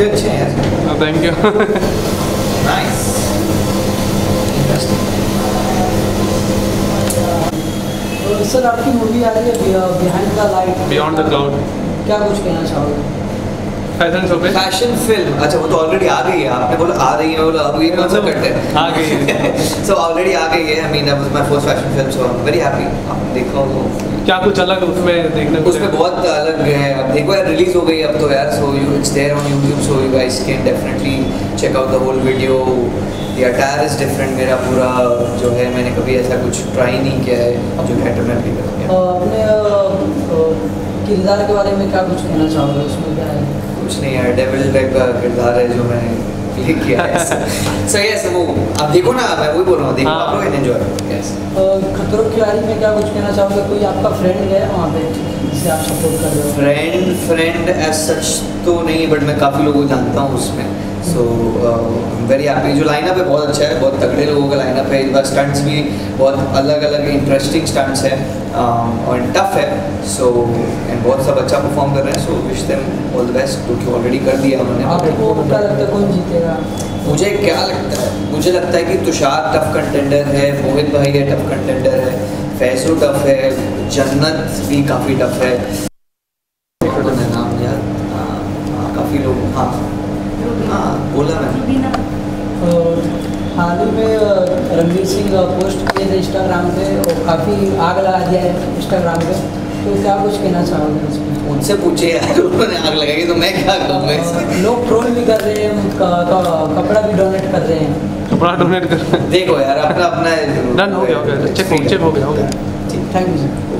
कितने अच्छे हैं थैंक यू नाइस सर आपकी मूवी आ रही है beyond the light beyond the cloud क्या कुछ कहना चाहोगे? फ़ैशन शो पे फ़ैशन फ़िल्म अच्छा वो तो ऑलरेडी आ गई है। आपने बोला आ रही है बोला अब ये कौन सा करते हैं। आ गई है। सो ऑलरेडी आ गई है। I mean that was my first fashion film so I am very happy आपने देखा। हो तो क्या कुछ अलग उसमें देखने को उसमें बहुत अलग है। अब देखो यार रिलीज़ हो गई अब तो यार so you it's there on YouTube so you guys can definitely check out the whole video the attire is different मेरा पूरा जो है मैंने कभी ऐसा कुछ ट्राई नहीं किया है जो कैरेक्टर में भी करूँगा अ, अपने किरदार के बारे में क्या कुछ कहना चाहोगे? उसमें क्या है? कुछ नहीं है डेविल टाइप का किरदार है जो मैंने प्ले किया है। सो यस वो अब देखो ना मैं वही बोल रहा हूँ देखो हाँ। आप लोग एंजॉय यस खतरों के खिलाड़ी में क्या कुछ कहना चाहोगे? कोई आपका फ्रेंड है वहाँ पे जिसे आप सपोर्ट कर रहे हो? फ्रेंड फ्रेंड एज सच तो नहीं बट मैं काफ़ी लोगों को जानता हूँ उसमें। सो वेरी हैप्पी जो लाइनअप है बहुत अच्छा है बहुत तगड़े लोगों का लाइनअप है। इस बार स्टंट्स भी बहुत अलग अलग इंटरेस्टिंग स्टंट्स है और टफ है। सो एंड बहुत सब अच्छा परफॉर्म कर रहे हैं। So wish them all the best क्योंकि ऑलरेडी कर दिया उन्होंने। आपको क्या लगता है कौन जीतेगा? मुझे क्या लगता है? मुझे लगता है कि तुषार टफ कंटेंडर है मोहित भाई है टफ कंटेंडर है फैसू टफ है जन्नत भी काफ़ी टफ है। तो नाम यार हाँ, हाँ, काफ़ी लोग हाँ। बोला मैंने हाल ही में रणवीर सिंह पोस्ट किए थे इंस्टाग्राम पे और काफ़ी आग लगा दिया है इंस्टाग्राम पे। तो क्या कुछ कहना चाहोगे उनसे पूछे यार उन्होंने आग लगाई तो मैं क्या करूँ? लोग ट्रोल भी कर रहे हैं क- क- कपड़ा भी डोनेट कर रहे हैं। कपड़ा डोनेट कर देखो यार अपना अपना डन हो गया हो गया। चेक हो चेक हो गया हो गया। Thank you sir thank you thank